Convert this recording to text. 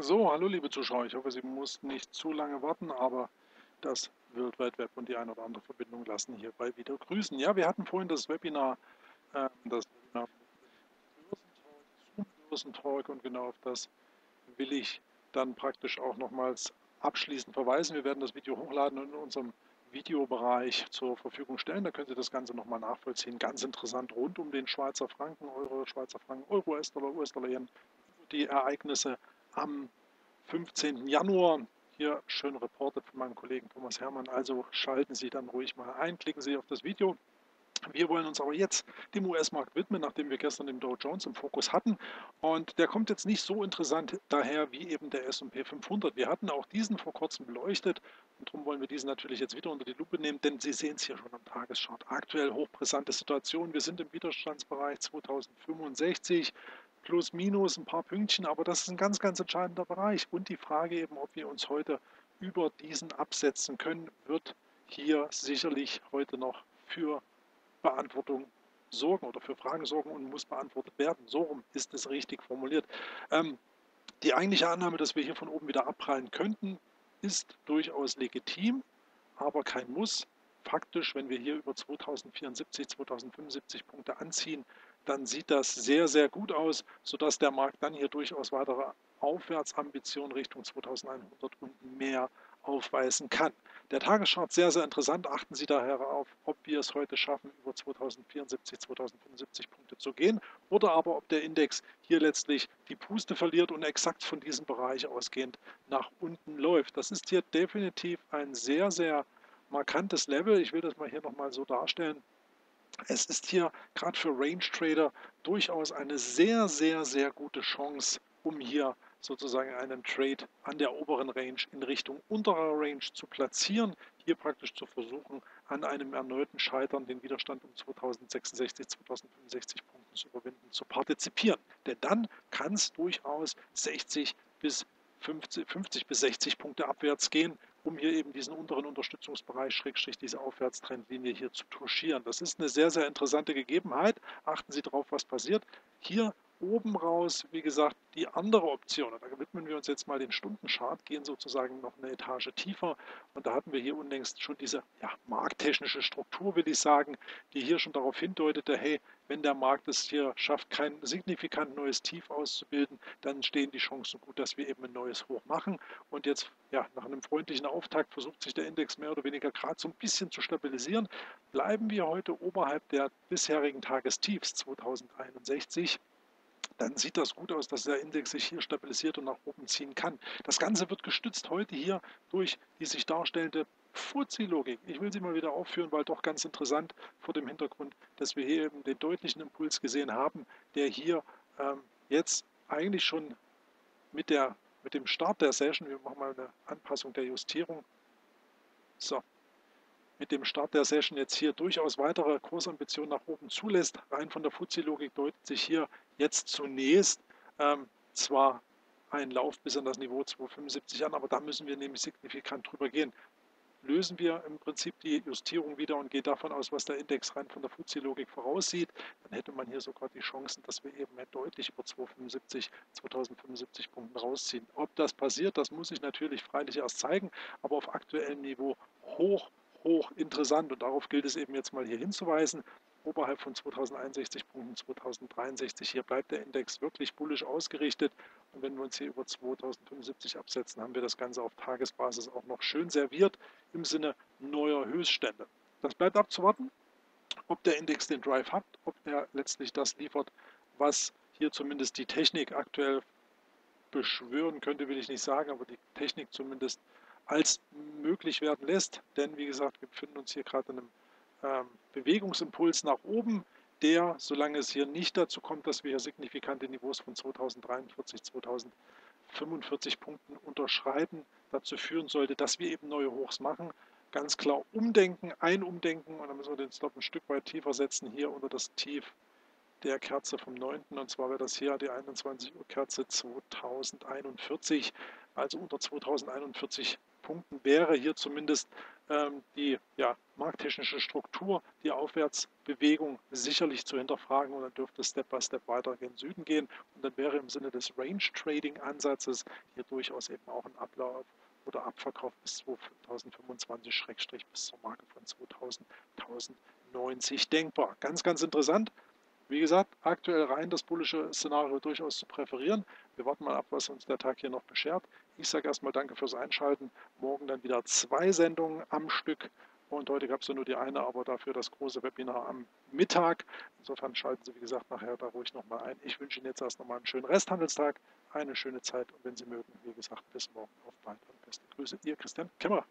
So, hallo liebe Zuschauer. Ich hoffe, Sie mussten nicht zu lange warten, aber das World Wide Web und die eine oder andere Verbindung lassen hierbei wieder grüßen. Ja, wir hatten vorhin das Webinar, äh, das Webinar Börsentalk und genau auf das will ich dann praktisch auch nochmals abschließend verweisen. Wir werden das Video hochladen und in unserem Videobereich zur Verfügung stellen. Da können Sie das Ganze nochmal nachvollziehen. Ganz interessant rund um den Schweizer Franken, Euro, Schweizer Franken, Euro, US-Dollar, US-Dollar, die Ereignisse am 15. Januar. Hier schön reportet von meinem Kollegen Thomas Hermann. Also schalten Sie dann ruhig mal ein, klicken Sie auf das Video. Wir wollen uns aber jetzt dem US-Markt widmen, nachdem wir gestern den Dow Jones im Fokus hatten. Und der kommt jetzt nicht so interessant daher wie eben der S&P 500. Wir hatten auch diesen vor kurzem beleuchtet und darum wollen wir diesen natürlich jetzt wieder unter die Lupe nehmen, denn Sie sehen es hier schon am Tageschart. Aktuell hochbrisante Situation. Wir sind im Widerstandsbereich 2065 plus minus ein paar Pünktchen, aber das ist ein ganz, ganz entscheidender Bereich. Und die Frage eben, ob wir uns heute über diesen absetzen können, wird hier sicherlich heute noch für Beantwortung sorgen oder für Fragen sorgen und muss beantwortet werden. So rum ist es richtig formuliert. Ähm, die eigentliche Annahme, dass wir hier von oben wieder abprallen könnten, ist durchaus legitim, aber kein Muss. Faktisch, wenn wir hier über 2074, 2075 Punkte anziehen, dann sieht das sehr, sehr gut aus, sodass der Markt dann hier durchaus weitere Aufwärtsambitionen Richtung 2100 und mehr aufweisen kann. Der Tageschart sehr, sehr interessant. Achten Sie daher auf, ob wir es heute schaffen, über 2074, 2075 Punkte zu gehen oder aber ob der Index hier letztlich die Puste verliert und exakt von diesem Bereich ausgehend nach unten läuft. Das ist hier definitiv ein sehr, sehr markantes Level. Ich will das mal hier nochmal so darstellen. Es ist hier gerade für Range Trader durchaus eine sehr, sehr, sehr gute Chance, um hier sozusagen einen Trade an der oberen Range in Richtung unterer Range zu platzieren. Hier praktisch zu versuchen, an einem erneuten Scheitern den Widerstand um 2066, 2065 Punkten zu überwinden, zu partizipieren. Denn dann kann es durchaus 60 bis 50, 50 bis 60 Punkte abwärts gehen, um hier eben diesen unteren Unterstützungsbereich, Schrägstrich diese Aufwärtstrendlinie hier zu touchieren. Das ist eine sehr, sehr interessante Gegebenheit. Achten Sie darauf, was passiert. Hier oben raus, wie gesagt, die andere Option. Und da widmen wir uns jetzt mal den Stundenchart, gehen sozusagen noch eine Etage tiefer. Und da hatten wir hier unlängst schon diese ja, markttechnische Struktur, will ich sagen, die hier schon darauf hindeutete, hey, wenn der Markt es hier schafft, kein signifikant neues Tief auszubilden, dann stehen die Chancen gut, dass wir eben ein neues Hoch machen. Und jetzt, ja, nach einem freundlichen Auftakt versucht sich der Index mehr oder weniger gerade so ein bisschen zu stabilisieren. Bleiben wir heute oberhalb der bisherigen Tagestiefs 2061 dann sieht das gut aus, dass der Index sich hier stabilisiert und nach oben ziehen kann. Das Ganze wird gestützt heute hier durch die sich darstellende Fuzzi-Logik. Ich will sie mal wieder aufführen, weil doch ganz interessant vor dem Hintergrund, dass wir hier eben den deutlichen Impuls gesehen haben, der hier ähm, jetzt eigentlich schon mit, der, mit dem Start der Session, wir machen mal eine Anpassung der Justierung, so, mit dem Start der Session jetzt hier durchaus weitere Kursambitionen nach oben zulässt. Rein von der Fuzzi-Logik deutet sich hier jetzt zunächst ähm, zwar ein Lauf bis an das Niveau 275 an, aber da müssen wir nämlich signifikant drüber gehen. Lösen wir im Prinzip die Justierung wieder und gehen davon aus, was der Index rein von der Fuzzi-Logik voraussieht, dann hätte man hier sogar die Chancen, dass wir eben deutlich über 275, 2075 Punkten rausziehen. Ob das passiert, das muss ich natürlich freilich erst zeigen, aber auf aktuellem Niveau hoch hoch interessant und darauf gilt es eben jetzt mal hier hinzuweisen. Oberhalb von 2061 Punkten, 2063, hier bleibt der Index wirklich bullisch ausgerichtet und wenn wir uns hier über 2075 absetzen, haben wir das Ganze auf Tagesbasis auch noch schön serviert im Sinne neuer Höchststände. Das bleibt abzuwarten, ob der Index den Drive hat, ob er letztlich das liefert, was hier zumindest die Technik aktuell beschwören könnte, will ich nicht sagen, aber die Technik zumindest als möglich werden lässt. Denn wie gesagt, wir befinden uns hier gerade in einem ähm, Bewegungsimpuls nach oben, der, solange es hier nicht dazu kommt, dass wir hier signifikante Niveaus von 2043, 2045 Punkten unterschreiten, dazu führen sollte, dass wir eben neue Hochs machen. Ganz klar umdenken, ein Umdenken und dann müssen wir den Stop ein Stück weit tiefer setzen, hier unter das Tief der Kerze vom 9. Und zwar wäre das hier die 21 Uhr Kerze 2041, also unter 2041 Punkten wäre hier zumindest ähm, die ja, markttechnische Struktur, die Aufwärtsbewegung sicherlich zu hinterfragen und dann dürfte es Step by Step weiter gen Süden gehen. Und dann wäre im Sinne des Range Trading Ansatzes hier durchaus eben auch ein Ablauf oder Abverkauf bis 2025 Schrägstrich bis zur Marke von 2000, 1090 denkbar. Ganz, ganz interessant. Wie gesagt, aktuell rein das bullische Szenario durchaus zu präferieren. Wir warten mal ab, was uns der Tag hier noch beschert. Ich sage erstmal danke fürs Einschalten. Morgen dann wieder zwei Sendungen am Stück. Und heute gab es ja nur die eine, aber dafür das große Webinar am Mittag. Insofern schalten Sie, wie gesagt, nachher da ruhig nochmal ein. Ich wünsche Ihnen jetzt erst nochmal einen schönen Resthandelstag, eine schöne Zeit und wenn Sie mögen, wie gesagt, bis morgen auf bald und beste Grüße. Ihr Christian Kämmerer.